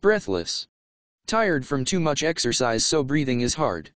Breathless. Tired from too much exercise so breathing is hard.